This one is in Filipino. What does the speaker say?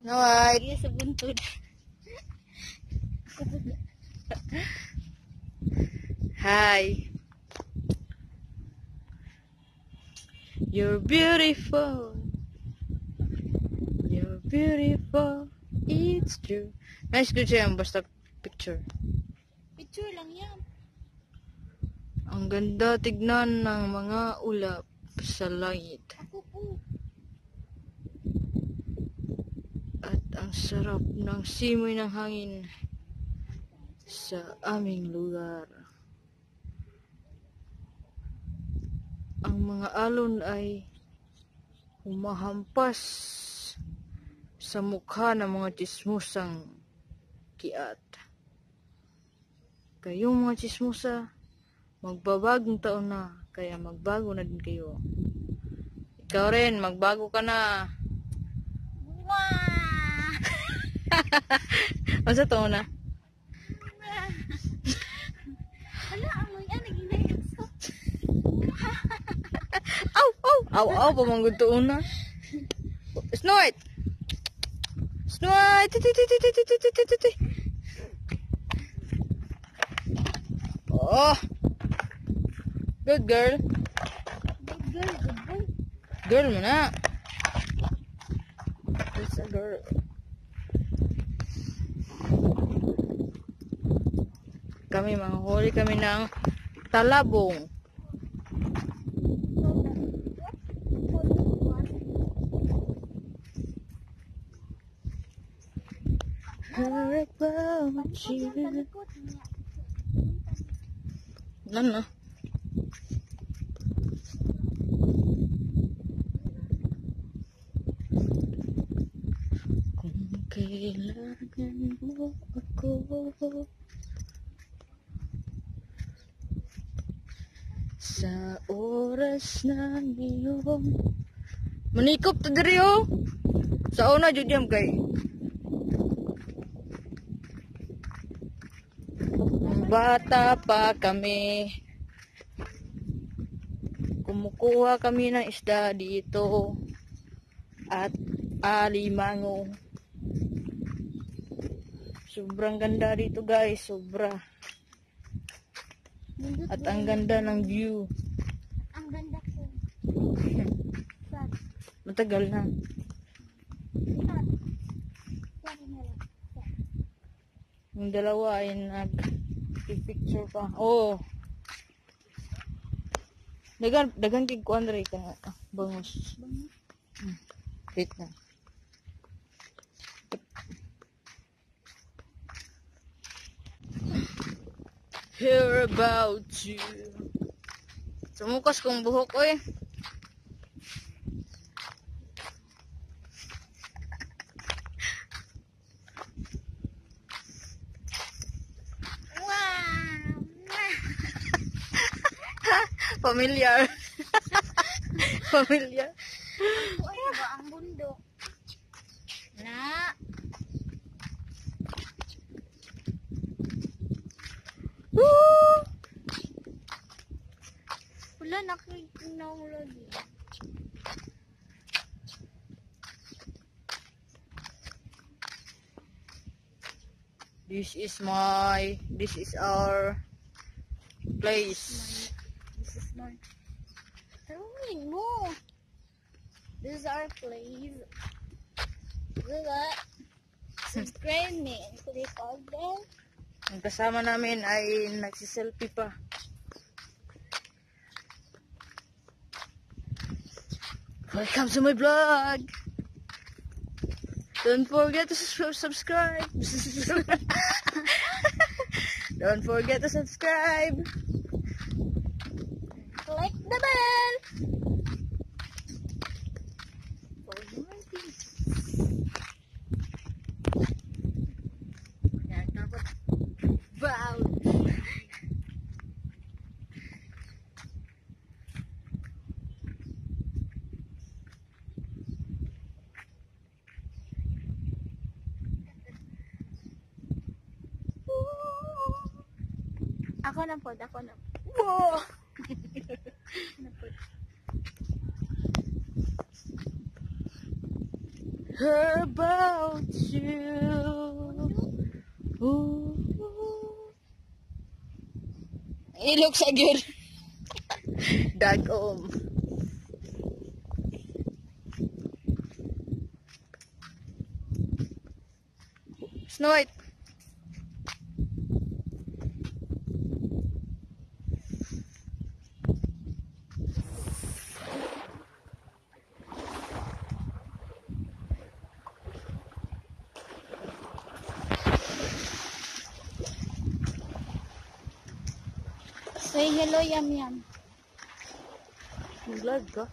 Naway. Lagi sa buntod. Hi. You're beautiful. You're beautiful. It's true. Nice good yung basta picture. Picture lang yan. Ang ganda tignan ng mga ulap sa langit. Ang sarap ng simoy ng hangin sa aming lugar. Ang mga alon ay humahampas sa mukha ng mga chismusang kiat. Kayong mga chismusa, magbabagong taon na, kaya magbago na din kayo. Ikaw rin, magbago ka na. Wow! Masa to na? Wala, ano yan? Naging ko. Aw, aw, aw, aw, pamanggod to una. Titi, titi. Oh! Good girl. Good girl, good boy. Girl mo na. It's a girl. Kami, mga huli kami ng talabong. You? Ano? Kung kailangan mo ako Sa oras ng iyong Manikop to diri oh. Sa una jud yam kay. Bata pa kami. Kumukuha kami ng isda dito. At alimango. Sobrang ganda dito guys, sobra. At ang ganda ng view. Ang ganda ko. Matagal na. Yung dalawa ay nag picture pa. Oh. Dagan dagan kig kuan ka. Ah, bangus. Hmm. Wait na. Hear about you. Sumukas kong buhok oy. Wow! Familiar. Familiar. Ay, ba ang bundok? Na. Woo! Nakikinaw lagi. This is my, this is our place. This is my... Taruhin mo. This is our place. At. Subscribe me and click all bell. Ang kasama namin ay nagsiselfie pa. Welcome to my blog! Don't forget to subscribe! Don't forget to subscribe! Click the bell. Ako na po, ako na. Her about you. Ooh. Ilok sa gyud. Dagom. Snow Say hello, Yum Yum. He's go.